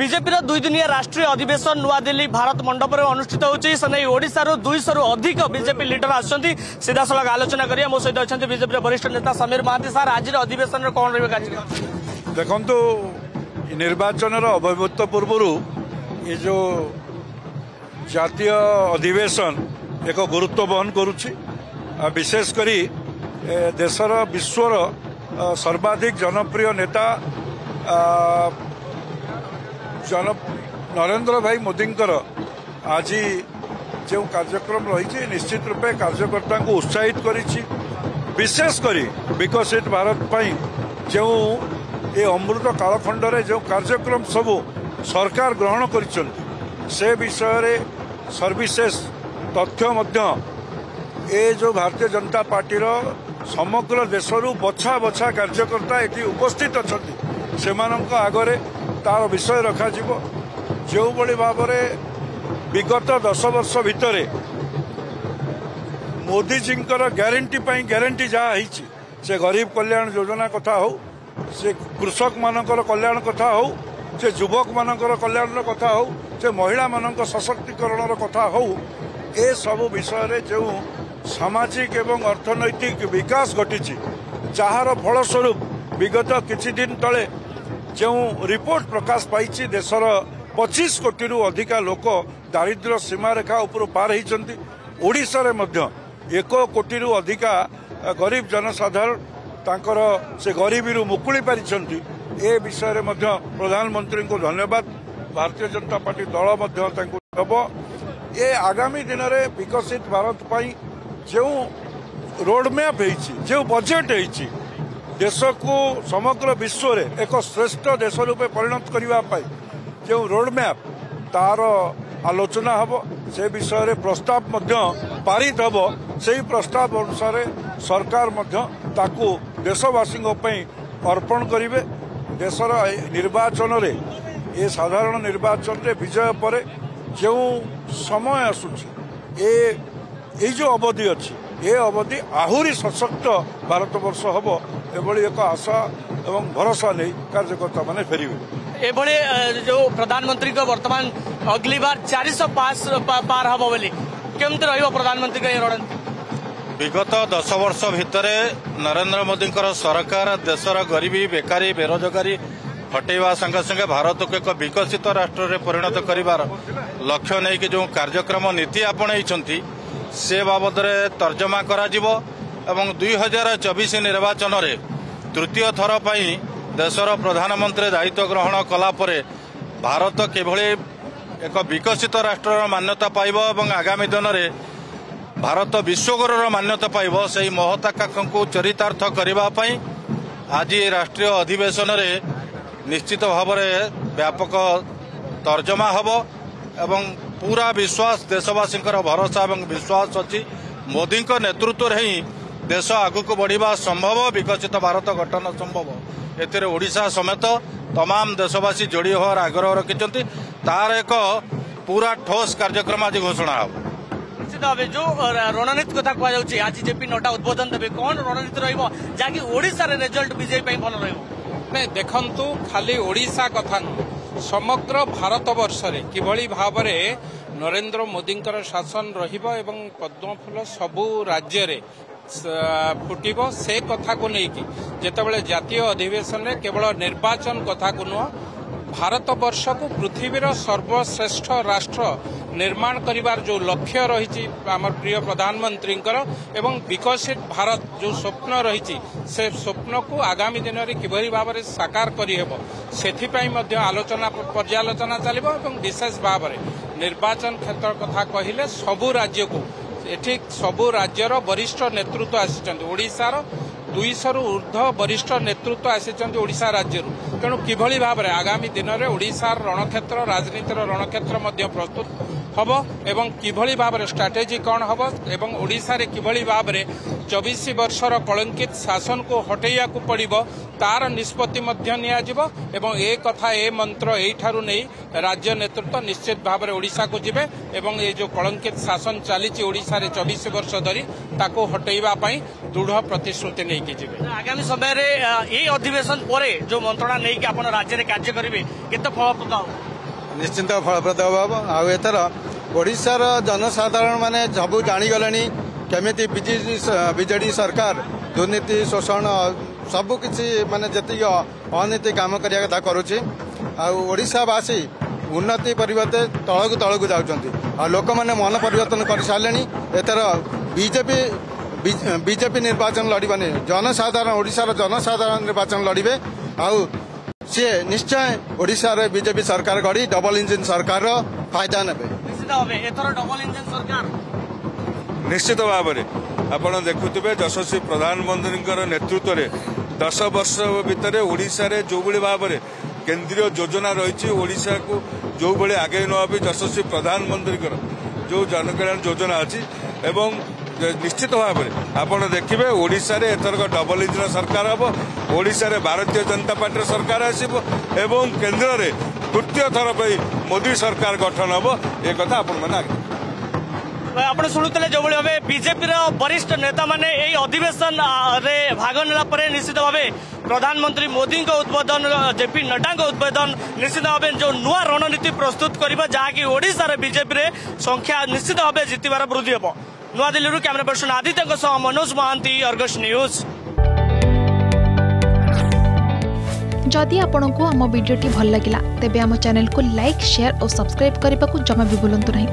ବିଜେପିର ଦୁଇଦିନିଆ ରାଷ୍ଟ୍ରୀୟ ଅଧିବେଶନ ନୂଆଦିଲ୍ଲୀ ଭାରତ ମଣ୍ଡପରେ ଅନୁଷ୍ଠିତ ହେଉଛି। ସେ ନେଇ ଓଡ଼ିଶାରୁ ଦୁଇଶହରୁ ଅଧିକ ବିଜେପି ଲିଡର ଆସୁଛନ୍ତି। ସିଧାସଳଖ ଆଲୋଚନା କରିବା ମୋ ସହିତ ଅଛନ୍ତି ବିଜେପିର ବରିଷ୍ଠ ନେତା ସମୀର ମହାନ୍ତି ସାର୍। ଆଜିର ଅଧିବେଶନରେ କ'ଣ ରହିବ କାର୍ଯ୍ୟକ୍ରମ? ଦେଖନ୍ତୁ ନିର୍ବାଚନର ଅବ୍ୟବହିତ ପୂର୍ବରୁ ଏ ଯେଉଁ ଜାତୀୟ ଅଧିବେଶନ ଏକ ଗୁରୁତ୍ୱ ବହନ କରୁଛି। ବିଶେଷ କରି ଦେଶର ଜନ ନରେନ୍ଦ୍ର ଭାଇ ମୋଦିଙ୍କର ଆଜି ଯେଉଁ କାର୍ଯ୍ୟକ୍ରମ ରହିଛି ନିଶ୍ଚିତ ରୂପେ କାର୍ଯ୍ୟକର୍ତ୍ତାଙ୍କୁ ଉତ୍ସାହିତ କରିଛି। ବିଶେଷ କରି ବିକଶିତ ଭାରତ ପାଇଁ ଯେଉଁ ଏ ଅମୃତ କାଳଖଣ୍ଡରେ ଯେଉଁ କାର୍ଯ୍ୟକ୍ରମ ସବୁ ସରକାର ଗ୍ରହଣ କରିଛନ୍ତି ସେ ବିଷୟରେ ସର୍ଭିସେସ୍ ତଥ୍ୟ ମଧ୍ୟ ଏ ଯେଉଁ ଭାରତୀୟ ଜନତା ପାର୍ଟିର ସମଗ୍ର ଦେଶରୁ ବଛା ବଛା କାର୍ଯ୍ୟକର୍ତ୍ତା ଏଠି ଉପସ୍ଥିତ ଅଛନ୍ତି। ସେମାନଙ୍କ ଆଗରେ ତାର ବିଷୟ ରଖାଯିବ। ଯେଉଁଭଳି ଭାବରେ ବିଗତ ଦଶ ବର୍ଷ ଭିତରେ ମୋଦିଜୀଙ୍କର ଗ୍ୟାରେଣ୍ଟି ପାଇଁ ଗ୍ୟାରେଣ୍ଟି ଯାହା ହେଇଛି ସେ ଗରିବ କଲ୍ୟାଣ ଯୋଜନା କଥା ହଉ ସେ କୃଷକମାନଙ୍କର କଲ୍ୟାଣ କଥା ହଉ ସେ ଯୁବକମାନଙ୍କର କଲ୍ୟାଣର କଥା ହଉ ସେ ମହିଳାମାନଙ୍କ ସଶକ୍ତିକରଣର କଥା ହଉ ଏସବୁ ବିଷୟରେ ଯେଉଁ ସାମାଜିକ ଏବଂ ଅର୍ଥନୈତିକ ବିକାଶ ଘଟିଛି ଯାହାର ଫଳସ୍ୱରୂପ ବିଗତ କିଛି ଦିନ ତଳେ ଯେଉଁ ରିପୋର୍ଟ ପ୍ରକାଶ ପାଇଛି ଦେଶର ପଚିଶ କୋଟିରୁ ଅଧିକା ଲୋକ ଦାରିଦ୍ର୍ୟ ସୀମାରେଖା ଉପରୁ ପାର ହେଇଛନ୍ତି। ଓଡ଼ିଶାରେ ମଧ୍ୟ ଏକ କୋଟିରୁ ଅଧିକା ଗରିବ ଜନସାଧାରଣ ତାଙ୍କର ସେ ଗରିବୀରୁ ମୁକୁଳି ପାରିଛନ୍ତି। ଏ ବିଷୟରେ ମଧ୍ୟ ପ୍ରଧାନମନ୍ତ୍ରୀଙ୍କୁ ଧନ୍ୟବାଦ। ଭାରତୀୟ ଜନତା ପାର୍ଟି ଦଳ ମଧ୍ୟ ତାଙ୍କୁ ଦେବ। ଏ ଆଗାମୀ ଦିନରେ ବିକଶିତ ଭାରତ ପାଇଁ ଯେଉଁ ରୋଡମ୍ୟାପ୍ ହେଇଛି ଯେଉଁ ବଜେଟ୍ ହେଇଛି ଦେଶକୁ ସମଗ୍ର ବିଶ୍ୱରେ ଏକ ଶ୍ରେଷ୍ଠ ଦେଶ ରୂପେ ପରିଣତ କରିବା ପାଇଁ ଯେଉଁ ରୋଡମ୍ୟାପ୍ ତାର ଆଲୋଚନା ହେବ ସେ ବିଷୟରେ ପ୍ରସ୍ତାବ ମଧ୍ୟ ପାରିତ ହେବ ସେହି ପ୍ରସ୍ତାବ ଅନୁସାରେ ସରକାର ମଧ୍ୟ ତାକୁ ଦେଶବାସୀଙ୍କ ପାଇଁ ଅର୍ପଣ କରିବେ। ଦେଶର ନିର୍ବାଚନରେ ଏ ସାଧାରଣ ନିର୍ବାଚନରେ ବିଜୟ ପରେ ଯେଉଁ ସମୟ ଆସୁଛି ଏ ଏଇ ଯେଉଁ ଅବଧି ଅଛି ଏ ଅବଧି ଆହୁରି ସଶକ୍ତ ଭାରତବର୍ଷ ହେବ ଏଭଳି ଏକ ଆଶା ଏବଂ ଭରସା ନେଇ କାର୍ଯ୍ୟକର୍ତ୍ତାମାନେ ଫେରିବେ। ଏଭଳି ଯୋଉ ପ୍ରଧାନମନ୍ତ୍ରୀଙ୍କ ବର୍ତ୍ତମାନ ଅଗ୍ଲିବାର ଚାରିଶହ ପାସ୍ ପାର ହେବ ବୋଲି କେମିତି ରହିବ ପ୍ରଧାନମନ୍ତ୍ରୀଙ୍କ ଏ ରଣନୀତି? ବିଗତ ଦଶ ବର୍ଷ ଭିତରେ ନରେନ୍ଦ୍ର ମୋଦିଙ୍କର ସରକାର ଦେଶର ଗରିବୀ ବେକାରୀ ବେରୋଜଗାରୀ ହଟେଇବା ସଙ୍ଗେ ସଙ୍ଗେ ଭାରତକୁ ଏକ ବିକଶିତ ରାଷ୍ଟ୍ରରେ ପରିଣତ କରିବାର ଲକ୍ଷ୍ୟ ନେଇକି ଯେଉଁ କାର୍ଯ୍ୟକ୍ରମ ନୀତି ଆପଣେଇଛନ୍ତି ସେ ବାବଦରେ ତର୍ଜମା କରାଯିବ ଏବଂ ଦୁଇ ହଜାର ଚବିଶ ନିର୍ବାଚନରେ ତୃତୀୟ ଥର ପାଇଁ ଦେଶର ପ୍ରଧାନମନ୍ତ୍ରୀ ଦାୟିତ୍ୱ ଗ୍ରହଣ କଲା ପରେ ଭାରତ କିଭଳି ଏକ ବିକଶିତ ରାଷ୍ଟ୍ରର ମାନ୍ୟତା ପାଇବ ଏବଂ ଆଗାମୀ ଦିନରେ ଭାରତ ବିଶ୍ୱଗୁରୁର ମାନ୍ୟତା ପାଇବ ସେହି ମହତାକାଂକ୍ଷାକୁ ଚରିତାର୍ଥ କରିବା ପାଇଁ ଆଜି ରାଷ୍ଟ୍ରୀୟ ଅଧିବେଶନରେ ନିଶ୍ଚିତ ଭାବରେ ବ୍ୟାପକ ତର୍ଜମା ହେବ ଏବଂ ପୁରା ବିଶ୍ୱାସ ଦେଶବାସୀଙ୍କର ଭରସା ଏବଂ ବିଶ୍ୱାସ ଅଛି ମୋଦିଙ୍କ ନେତୃତ୍ୱରେ ହିଁ ଦେଶ ଆଗକୁ ବଢ଼ିବା ସମ୍ଭବ ବିକଶିତ ଭାରତ ଗଠନ ସମ୍ଭବ ଏଥିରେ ଓଡ଼ିଶା ସମେତ ତମାମ ଦେଶବାସୀ ଯୋଡ଼ି ହେବାର ଆଗ୍ରହ ରଖିଛନ୍ତି ତାର ଏକ ପୁରା ଠୋସ୍ କାର୍ଯ୍ୟକ୍ରମ ଆଜି ଘୋଷଣା ହେବ ନିଶ୍ଚିତ ଭାବେ ଯୋଉ ରଣନୀତି କଥା କୁହାଯାଉଛି ଆଜି ଜେପି ନଡ୍ଡା ଉଦ୍ବୋଧନ ଦେବେ। କ'ଣ ରଣନୀତି ରହିବ? ଯାହାକି ଓଡ଼ିଶାରେ ରେଜଲ୍ଟ ବିଜେପି ପାଇଁ ଭଲ ରହିବ। ନାଇଁ ଦେଖନ୍ତୁ ଖାଲି ଓଡ଼ିଶା କଥା ନୁହେଁ। ସମଗ୍ର ଭାରତ ବର୍ଷରେ କିଭଳି ଭାବରେ ନରେନ୍ଦ୍ର ମୋଦିଙ୍କର ଶାସନ ରହିବ ଏବଂ ପଦ୍ମଫୁଲ ସବୁ ରାଜ୍ୟରେ ସ- ଫୁଟିବ ସେ କଥାକୁ ନେଇକି ଯେତେବେଳେ ଜାତୀୟ ଅଧିବେଶନରେ କେବଳ ନିର୍ବାଚନ କଥାକୁ ନୁହଁ ଭାରତବର୍ଷକୁ ପୃଥିବୀର ସର୍ବଶ୍ରେଷ୍ଠ ରାଷ୍ଟ୍ର ନିର୍ମାଣ କରିବାର ଯେଉଁ ଲକ୍ଷ୍ୟ ରହିଛି ଆମର ପ୍ରିୟ ପ୍ରଧାନମନ୍ତ୍ରୀଙ୍କର ଏବଂ ବିକଶିତ ଭାରତ ଯେଉଁ ସ୍ୱପ୍ନ ରହିଛି ସେ ସ୍ୱପ୍ନକୁ ଆଗାମୀ ଦିନରେ କିଭଳି ଭାବରେ ସାକାର କରିହେବ ସେଥିପାଇଁ ମଧ୍ୟ ଆଲୋଚନା ପର୍ଯ୍ୟାଲୋଚନା ଚାଲିବ ଏବଂ ବିଶେଷ ଭାବରେ ନିର୍ବାଚନ କ୍ଷେତ୍ର କଥା କହିଲେ ସବୁ ରାଜ୍ୟକୁ ଏଠି ସବୁ ରାଜ୍ୟର ବରିଷ୍ଠ ନେତୃତ୍ୱ ଆସିଛନ୍ତି। ଓଡ଼ିଶାର ଦୁଇଶହରୁ ଉର୍ଦ୍ଧ୍ୱ ବରିଷ୍ଠ ନେତୃତ୍ୱ ଆସିଛନ୍ତି ଓଡ଼ିଶା ରାଜ୍ୟରୁ। ତେଣୁ କିଭଳି ଭାବରେ ଆଗାମୀ ଦିନରେ ଓଡ଼ିଶାର ରଣକ୍ଷେତ୍ର ରାଜନୀତିର ରଣକ୍ଷେତ୍ର ମଧ୍ୟ ପ୍ରସ୍ତୁତ ହବ ଏବଂ କିଭଳି ଭାବରେ ଷ୍ଟ୍ରାଟେଜି କ'ଣ ହବ ଏବଂ ଓଡ଼ିଶାରେ କିଭଳି ଭାବରେ ଚବିଶ ବର୍ଷର କଳଙ୍କିତ ଶାସନକୁ ହଟେଇବାକୁ ପଡ଼ିବ ତାର ନିଷ୍ପତ୍ତି ମଧ୍ୟ ନିଆଯିବ ଏବଂ ଏ କଥା ଏ ମନ୍ତ୍ର ଏଇଠାରୁ ନେଇ ରାଜ୍ୟ ନେତୃତ୍ୱ ନିଶ୍ଚିତ ଭାବରେ ଓଡ଼ିଶାକୁ ଯିବେ ଏବଂ ଏ ଯେଉଁ କଳଙ୍କିତ ଶାସନ ଚାଲିଛି ଓଡ଼ିଶାରେ ଚବିଶ ବର୍ଷ ଧରି ତାକୁ ହଟେଇବା ପାଇଁ ଦୃଢ଼ ପ୍ରତିଶ୍ରୁତି ନେଇକି ଯିବେ। ଆଗାମୀ ସମୟରେ ଅ, ଏଇ ଅଧିବେଶନ ପରେ ଯୋଉ ମନ୍ତ୍ରଣା ନେଇକି ଆପଣ ରାଜ୍ୟରେ କାର୍ଯ୍ୟ କରିବେ କେତେ ଫଳପ୍ରଦ ହବ? ନିଶ୍ଚିନ୍ତ ଫଳପ୍ରଦ ହେବ। ଆଉ ଏଥର ଓଡ଼ିଶାର ଜନସାଧାରଣ ମାନେ ସବୁ ଜାଣିଗଲେଣି କେମିତି ବିଜେଡି ସରକାର ଦୁର୍ନୀତି ଶୋଷଣ ସବୁ କିଛି ମାନେ ଯେତିକି ଅନୀତି କାମ କରିବା କଥା କରୁଛି। ଆଉ ଓଡ଼ିଶାବାସୀ ଉନ୍ନତି ପରିବର୍ତ୍ତେ ତଳକୁ ତଳକୁ ଯାଉଛନ୍ତି। ଆଉ ଲୋକମାନେ ମନ ପରିବର୍ତ୍ତନ କରିସାରିଲେଣି। ଏଥର ବିଜେପି ବିଜେପି ନିର୍ବାଚନ ଲଢ଼ିବନି। ଜନସାଧାରଣ ଓଡ଼ିଶାର ଜନସାଧାରଣ ନିର୍ବାଚନ ଲଢ଼ିବେ। ଆଉ ସିଏ ନିଶ୍ଚୟ ଓଡ଼ିଶାରେ ବିଜେପି ସରକାର ଗଢ଼ି ଡବଲ ଇଞ୍ଜିନ ସରକାରର ଫାଇଦା ନେବେ। ନିଶ୍ଚିତ ଭାବରେ। ଆପଣ ଦେଖୁଥିବେ ଯଶସ୍ୱୀ ପ୍ରଧାନମନ୍ତ୍ରୀଙ୍କର ନେତୃତ୍ୱରେ ଦଶ ବର୍ଷ ଭିତରେ ଓଡ଼ିଶାରେ ଯେଉଁଭଳି ଭାବରେ କେନ୍ଦ୍ରୀୟ ଯୋଜନା ରହିଛି ଓଡ଼ିଶାକୁ ଯେଉଁଭଳି ଆଗେଇ ନେବା ପାଇଁ ଯଶସ୍ୱୀ ପ୍ରଧାନମନ୍ତ୍ରୀଙ୍କର ଯେଉଁ ଜନକଲ୍ୟାଣ ଯୋଜନା ଅଛି ଏବଂ ନିଶ୍ଚିତ ଭାବରେ ଆପଣ ଦେଖିବେ ଓଡ଼ିଶାରେ ଏଥରକ ଡବଲ ଇଞ୍ଜିନ ସରକାର ହେବ ଓଡ଼ିଶାରେ ଭାରତୀୟ ଜନତା ପାର୍ଟିର ସରକାର ଆସିବ ଏବଂ କେନ୍ଦ୍ରରେ ତୃତୀୟ ଥର ପାଇଁ ମୋଦି ସରକାର ଗଠନ ହେବ ଏ କଥା ଆପଣମାନେ ଆଗେ ଆପଣ ଶୁଣୁଥିଲେ ଯୋଉଭଳି ଭାବେ ବିଜେପିର ବରିଷ୍ଠ ନେତାମାନେ ଏହି ଅଧିବେଶନରେ ଭାଗ ନେଲା ପରେ ନିଶ୍ଚିତ ଭାବେ प्रधानमंत्री मोदी उद्बोधन, जेपी नड्डा उद्बोधन, निश्चित भाव जो नुआ रणनीति प्रस्तुत करके बजेपी संख्या निश्चित भाव जितबार वृद्धि हम Nuadilli camera person Aditya Manoj Mahanti Argus news. जदि आपण आम भिड्टे भल लगा तेब चेल को लाइक सेयार और सब्सक्राइब करने को जमा भी बुलां नहीं।